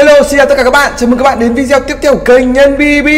Hello, xin chào tất cả các bạn. Chào mừng các bạn đến video tiếp theo của kênh Nhân BB.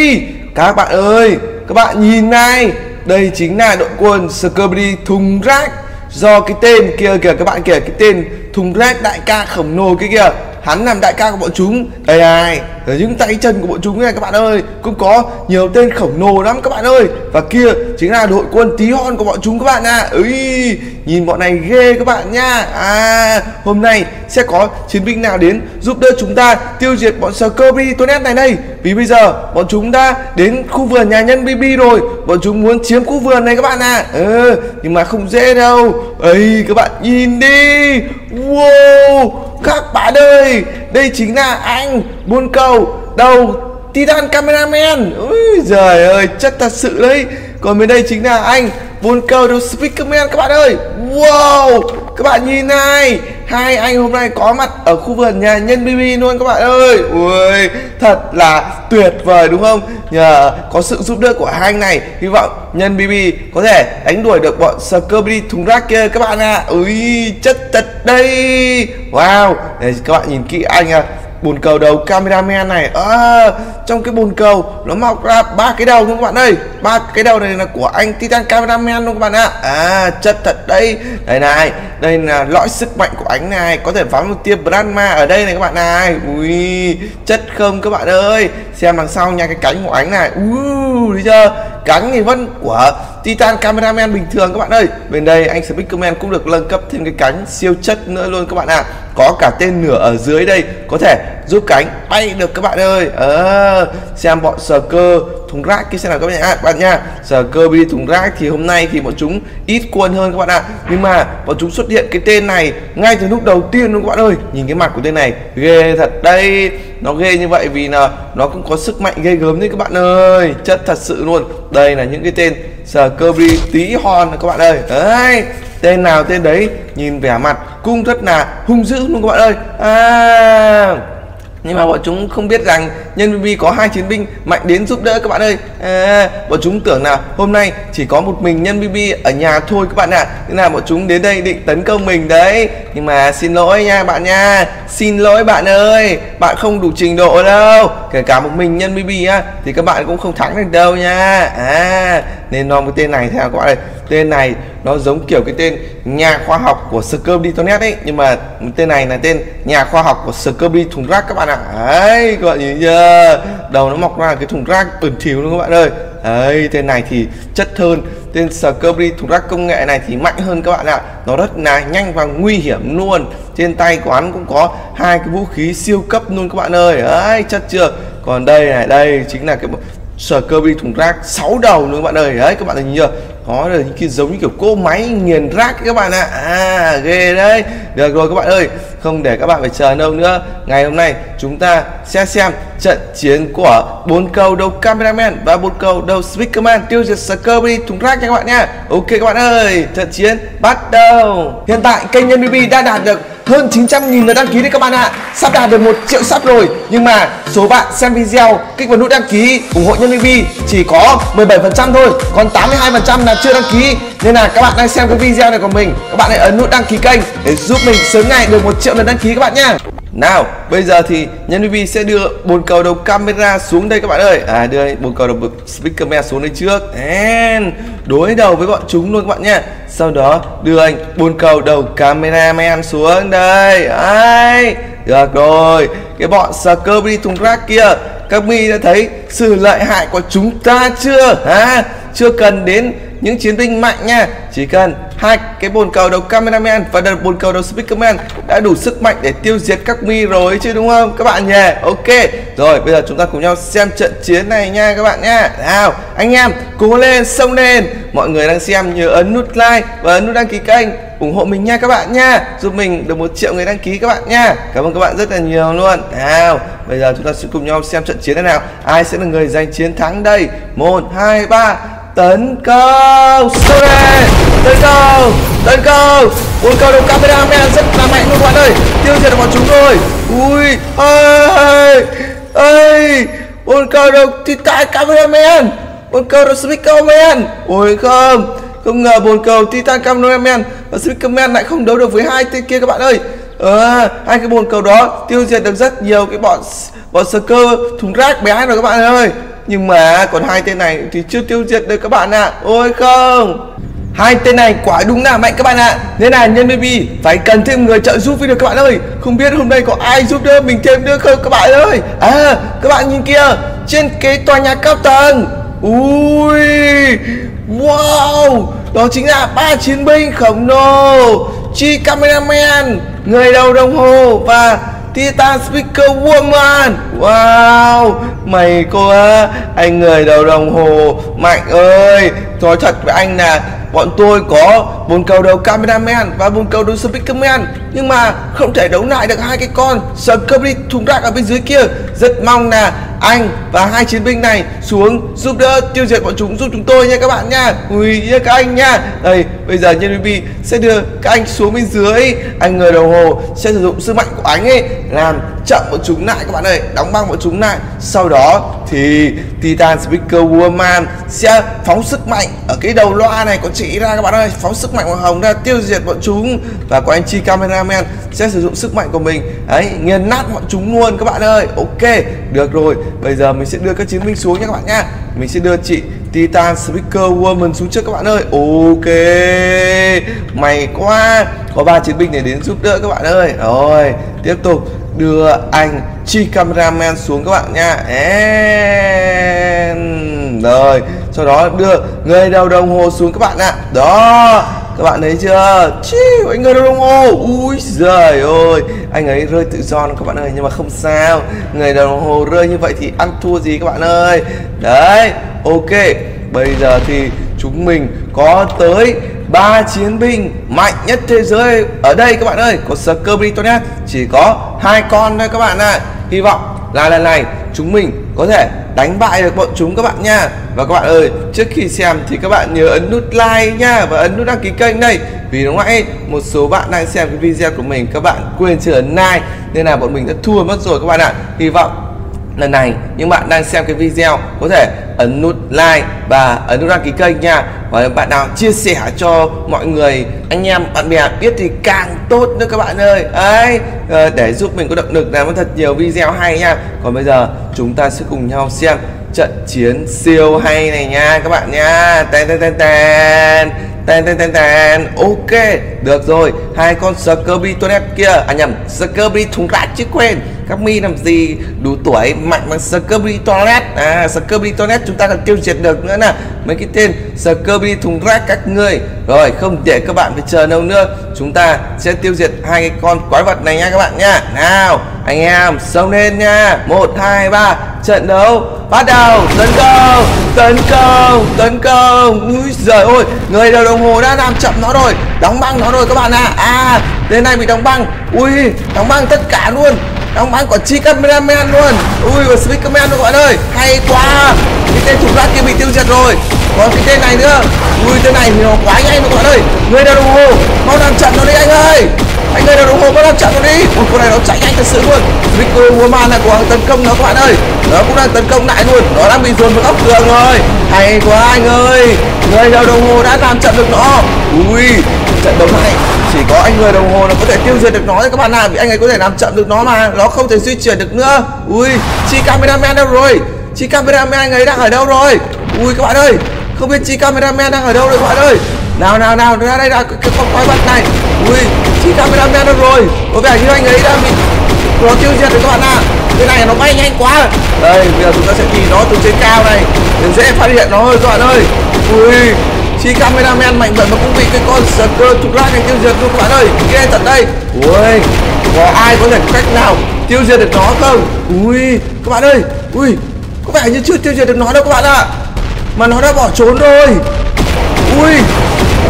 Các bạn ơi, các bạn nhìn này, đây chính là đội quân Scurvy thùng rác. Do cái tên kia kìa các bạn kìa, cái tên thùng rác đại ca khổng lồ kia kìa hắn làm đại ca của bọn chúng đây này ở những tay chân của bọn chúng này các bạn ơi cũng có nhiều tên khổng lồ lắm các bạn ơi và kia chính là đội quân tí hon của bọn chúng các bạn à ấy nhìn bọn này ghê các bạn nha. À hôm nay sẽ có chiến binh nào đến giúp đỡ chúng ta tiêu diệt bọn Scurvy Tonet này đây? Vì bây giờ bọn chúng đã đến khu vườn nhà nhân BB rồi. Bọn chúng muốn chiếm khu vườn này các bạn à ừ, nhưng mà không dễ đâu. Ấy các bạn nhìn đi. Wow các bạn ơi đây chính là anh buôn cầu đầu titan cameraman. Ui giời ơi chất thật sự đấy còn bên đây chính là anh buôn cầu speakerman các bạn ơi. Wow, các bạn nhìn này. Hai anh hôm nay có mặt ở khu vườn nhà nhân BB luôn, các bạn ơi. Ui, thật là tuyệt vời, đúng không? Nhờ, có sự giúp đỡ của hai anh này, hy vọng nhân BB có thể đánh đuổi được bọn Scurvy thùng rác kia, các bạn ạ. À. ui, chất thật đây. Wow. Đây, các bạn nhìn kỹ anh à bồn cầu đầu cameraman này. À, trong cái bồn cầu nó mọc ra ba cái đầu luôn các bạn ơi. Ba cái đầu này là của anh titan cameraman luôn các bạn ạ. À chất thật đây. Đây này đây là lõi sức mạnh của anh này. Có thể phóng một tia brandma ở đây này các bạn này. Ui chất không các bạn ơi. Xem đằng sau nha cái cánh của anh này. Ui thấy chưa? Cánh thì vẫn của Titan Cameraman bình thường các bạn ơi. Bên đây anh Speakerman cũng được nâng cấp thêm cái cánh siêu chất nữa luôn các bạn ạ. à. Có cả tên nửa ở dưới đây Có thể giúp cánh bay được các bạn ơi. À, Xem bọn sờ cơ thùng rác kia xem nào các bạn ạ bạn nha sờ cơ đi thùng rác thì hôm nay thì bọn chúng ít quân hơn các bạn ạ. Nhưng mà bọn chúng xuất hiện cái tên này ngay từ lúc đầu tiên luôn các bạn ơi. Nhìn cái mặt của tên này ghê thật đây. Nó ghê như vậy vì là nó cũng có sức mạnh ghê gớm đấy các bạn ơi. Chất thật sự luôn. Đây là những cái tên sờ cơ bi tí hòn các bạn ơi. Đấy tên nào tên đấy? Nhìn vẻ mặt cũng rất là hung dữ luôn các bạn ơi. À nhưng mà bọn chúng không biết rằng nhân viên có hai chiến binh mạnh đến giúp đỡ các bạn ơi. À, bọn chúng tưởng là hôm nay chỉ có một mình nhân BB ở nhà thôi các bạn ạ. À. nên là bọn chúng đến đây định tấn công mình đấy. Nhưng mà xin lỗi nha bạn nha. Xin lỗi bạn ơi. Bạn không đủ trình độ đâu. Kể cả một mình nhân BB á thì các bạn cũng không thắng được đâu nha. À nên nó cái tên này theo các bạn ơi? Tên này nó giống kiểu cái tên nhà khoa học của Scurvy Tonet ấy. Nhưng mà tên này là tên nhà khoa học của Scurvy thùng rác các bạn ạ. Ấy các bạn nhìn chưa? Đầu nó mọc ra cái thùng rác ẩn thỉu luôn các bạn ơi. Ấy tên này thì chất hơn. Tên Scurvy thùng rác công nghệ này thì mạnh hơn các bạn ạ. Nó rất là nhanh và nguy hiểm luôn. Trên tay của hắn cũng có hai cái vũ khí siêu cấp luôn các bạn ơi. Ấy chất chưa? Còn đây này, đây chính là cái sờ cơ bi thùng rác 6 đầu nữa các bạn ơi. Đấy, các bạn nhìn chưa? Có là những cái giống như kiểu cô máy nghiền rác các bạn ạ. À. à ghê đấy. Được rồi các bạn ơi, không để các bạn phải chờ lâu nữa. Ngày hôm nay chúng ta sẽ xem trận chiến của bốn cầu đầu cameraman và bốn cầu đầu speakerman tiêu diệt Scurvy thùng rác nha các bạn nha. Ok các bạn ơi, trận chiến bắt đầu. Hiện tại kênh nhân BB đã đạt được hơn 900.000 lượt đăng ký đấy các bạn ạ. Sắp đạt được 1 triệu sắp rồi. Nhưng mà số bạn xem video, kích vào nút đăng ký, ủng hộ nhân vi chỉ có 17% thôi. Còn 82% là chưa đăng ký. Nên là các bạn đang xem cái video này của mình. Các bạn hãy ấn nút đăng ký kênh để giúp mình sớm ngày được 1 triệu lượt đăng ký các bạn nha nào, bây giờ thì nhân viên sẽ đưa bồn cầu đầu camera xuống đây các bạn ơi. À, đưa bồn cầu đầu speaker camera xuống đây trước. And đối đầu với bọn chúng luôn các bạn nha Sau đó đưa anh bồn cầu đầu camera man xuống đây. Đấy, được rồi. Cái bọn Scurvy thùng rác kia các mi đã thấy sự lợi hại của chúng ta chưa? À, Chưa cần đến những chiến binh mạnh nha. Chỉ cần hai cái bồn cầu đầu cameraman và đợt bồn cầu đầu speakerman đã đủ sức mạnh để tiêu diệt các mi rồi chứ đúng không? Các bạn nhỉ? Ok. Rồi bây giờ chúng ta cùng nhau xem trận chiến này nha các bạn nha nào anh em cố lên xông lên. Mọi người đang xem nhớ ấn nút like và ấn nút đăng ký kênh ủng hộ mình nha các bạn nha. Giúp mình được một triệu người đăng ký các bạn nha. Cảm ơn các bạn rất là nhiều luôn. Nào, bây giờ chúng ta sẽ cùng nhau xem trận chiến thế nào. Ai sẽ là người giành chiến thắng đây? Một, hai, ba. Tấn công Sore tấn công tấn công bốn cầu đang men rất là mạnh luôn các bạn ơi. Tiêu diệt được bọn chúng rồi. Ui, ơi ơi. Bốn cầu đầu titan cameraman bốn cầu đầu speakerman ui không không ngờ bồn cầu titan cameraman và superman lại không đấu được với hai tên kia các bạn ơi. À, hai cái bồn cầu đó tiêu diệt được rất nhiều cái bọn bọn sơ cơ thùng rác bé rồi các bạn ơi. Nhưng mà còn hai tên này thì chưa tiêu diệt được các bạn ạ. À. ôi không hai tên này quả đúng là mạnh các bạn ạ. À. nên là nhân baby phải cần thêm người trợ giúp video được các bạn ơi. Không biết hôm nay có ai giúp đỡ mình thêm nữa không các bạn ơi? À các bạn nhìn kia trên cái tòa nhà cao tầng. Ui wow, đó chính là ba chiến binh khổng lồ, chi cameraman, người đầu đồng hồ và Titan Speaker Woman. Wow, Mày cô á, Anh người đầu đồng hồ, Mạnh ơi. Nói thật với anh là Bọn tôi có bốn cầu đầu cameraman và bốn cầu đầu speakerman, Nhưng mà không thể đấu lại được hai cái con Scurvy thùng rác ở bên dưới kia. Rất mong là anh và hai chiến binh này xuống giúp đỡ, tiêu diệt bọn chúng, giúp chúng tôi nha các bạn nha. Ui nha các anh nha. Đây bây giờ nhân viên sẽ đưa các anh xuống bên dưới. Anh người đồng hồ sẽ sử dụng sức mạnh của anh ấy Làm chậm bọn chúng lại các bạn ơi. Đóng băng bọn chúng lại. Sau đó thì Titan Speaker Woman sẽ phóng sức mạnh ở cái đầu loa này. Có chị ra các bạn ơi. Phóng sức mạnh màu hồng ra tiêu diệt bọn chúng. Và của anh chi cameraman sẽ sử dụng sức mạnh của mình. Ấy nghiền nát bọn chúng luôn các bạn ơi. Ok, được rồi. Bây giờ mình sẽ đưa các chiến binh xuống nha các bạn nha. Mình sẽ đưa chị Titan Speaker Woman xuống trước các bạn ơi. Ok. Mày quá. Có ba chiến binh để đến giúp đỡ các bạn ơi. Rồi, Tiếp tục đưa anh Chi Cameraman xuống các bạn nha. And... Rồi, Sau đó đưa người đầu đồng hồ xuống các bạn ạ. Đó các bạn thấy chưa? Chi, anh người đồng hồ ui giời ơi. Anh ấy rơi tự do các bạn ơi nhưng mà không sao. Người đồng hồ rơi như vậy thì ăn thua gì các bạn ơi? Đấy ok. Bây giờ thì chúng mình có tới ba chiến binh mạnh nhất thế giới ở đây các bạn ơi. Có Scurvy nhé chỉ có hai con thôi các bạn ạ. À. hy vọng là lần này chúng mình có thể đánh bại được bọn chúng các bạn nha. Và các bạn ơi, trước khi xem thì các bạn nhớ ấn nút like nha và ấn nút đăng ký kênh đây. Vì lúc nãy một số bạn đang xem cái video của mình, các bạn quên chưa ấn like. Nên là bọn mình đã thua mất rồi các bạn ạ. Hy vọng lần này. Những bạn đang xem cái video, có thể ấn nút like và ấn nút đăng ký kênh nha. Và bạn nào chia sẻ cho mọi người, anh em, bạn bè biết thì càng tốt nữa các bạn ơi. Ấy ờ, để giúp mình có động lực làm thật nhiều video hay nha. Còn bây giờ, chúng ta sẽ cùng nhau xem trận chiến siêu hay này nha, các bạn nha. Tên tên tên tên tên tên tên tên ok, được rồi. Hai con Scurvy toilet kia. À nhầm Scurvy thùng rác chứ quên. Các mi làm gì đủ tuổi mạnh bằng Scurvy toilet à Scurvy toilet chúng ta còn tiêu diệt được nữa nè. Mấy cái tên Scurvy thùng rác các ngươi. Rồi, không để các bạn phải chờ lâu nữa. Chúng ta sẽ tiêu diệt hai cái con quái vật này nha các bạn nha. Nào, anh em, xông lên nha. Một, hai, ba, trận đấu bắt đầu, tấn công tấn công tấn công. Ui giời ơi người đầu đồng hồ đã làm chậm nó rồi. Đóng băng nó rồi các bạn ạ. À. à tên này bị đóng băng. Ui, đóng băng tất cả luôn. Đóng băng quả chi cameraman luôn. Ui và speakerman luôn các bạn ơi. Hay quá. Cái tên thủ rác kia bị tiêu diệt rồi. Còn cái tên này nữa. Ui, tên này thì nó quá nhanh luôn các bạn ơi. Người đầu đồng hồ, mau làm chậm nó đi anh ơi anh ơi đúng hố có làm chặn nó đi. Một con này nó chạy nhanh thật sự luôn. Rico Woman là cố tấn công nó, các bạn ơi. Nó cũng đang tấn công lại luôn. Nó đang bị dồn vào góc tường rồi. Hay quá anh ơi. Người đầu đồng hồ đã làm chặn được nó? Ui, trận đấu này, chỉ có anh người đồng hồ là có thể tiêu diệt được nó thôi, các bạn ạ vì anh ấy có thể làm chậm được nó mà. Nó không thể di chuyển được nữa. Ui, chi cameraman đâu rồi? Chi cameraman anh ấy đang ở đâu rồi? Ui, các bạn ơi. Không biết chi cameraman đang ở đâu rồi, các bạn ơi. Nào nào nào, ra đây là cái con quái vật này. Ui chi cameraman được rồi. Có vẻ như anh ấy đã bị nó tiêu diệt rồi các bạn ạ. À. cái này nó bay nhanh quá. Đây, bây giờ chúng ta sẽ nhìn nó từ trên cao này. Để dễ phát hiện nó hơn các bạn ơi. Ui chi cameraman mạnh vậy mà cũng bị cái con sờ trục lát này tiêu diệt luôn các bạn ơi. Ghê tận đây. Ui, có ai có thể cách nào tiêu diệt được nó không? Ui, các bạn ơi. Ui, có vẻ như chưa tiêu diệt được nó đâu các bạn ạ. À. mà nó đã bỏ trốn rồi. Ui,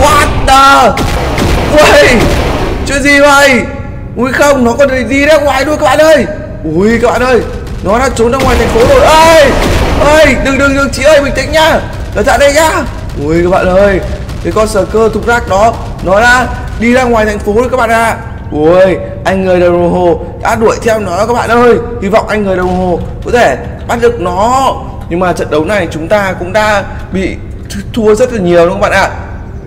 what the? Ui chuyện gì vậy? Ui không, nó còn đi ra ngoài luôn các bạn ơi. Ui các bạn ơi, nó đã trốn ra ngoài thành phố rồi. Ơi ơi đừng đừng đừng, chị ơi, bình tĩnh nhá. Cẩn thận đây nhá. Ui các bạn ơi, cái con sờ cơ thục rác đó, nó đã đi ra ngoài thành phố rồi các bạn ạ. À. ui, anh người đồng hồ, đã đuổi theo nó các bạn ơi. Hy vọng anh người đồng hồ có thể bắt được nó. Nhưng mà trận đấu này chúng ta cũng đã bị thua rất là nhiều đúng không các bạn ạ?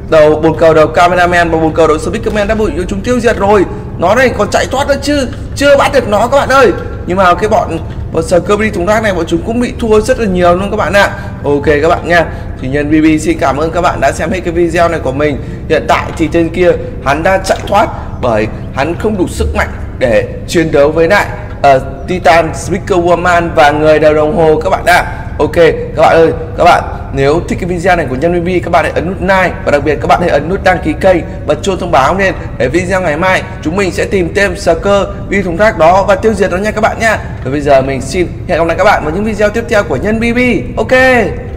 Đầu bồn cầu đầu cameraman và bồn cầu đầu speakerman đã bị chúng tiêu diệt rồi nó này còn chạy thoát nữa chứ chưa bắt được nó các bạn ơi nhưng mà cái bọn bọn Scurvy thùng rác này bọn chúng cũng bị thua rất là nhiều luôn các bạn ạ à. ok các bạn nha thì nhân BB xin cảm ơn các bạn đã xem hết cái video này của mình hiện tại thì trên kia hắn đang chạy thoát bởi hắn không đủ sức mạnh để chiến đấu với lại uh, Titan Speaker Woman và người đầu đồng hồ các bạn ạ à. Ok các bạn ơi các bạn nếu thích cái video này của Nhân BB các bạn hãy ấn nút like và đặc biệt các bạn hãy ấn nút đăng ký kênh bật chuông thông báo lên để video ngày mai chúng mình sẽ tìm thêm sờ cơ vi thùng rác đó và tiêu diệt nó nha các bạn nha. Và bây giờ mình xin hẹn gặp lại các bạn vào những video tiếp theo của Nhân BB. Ok.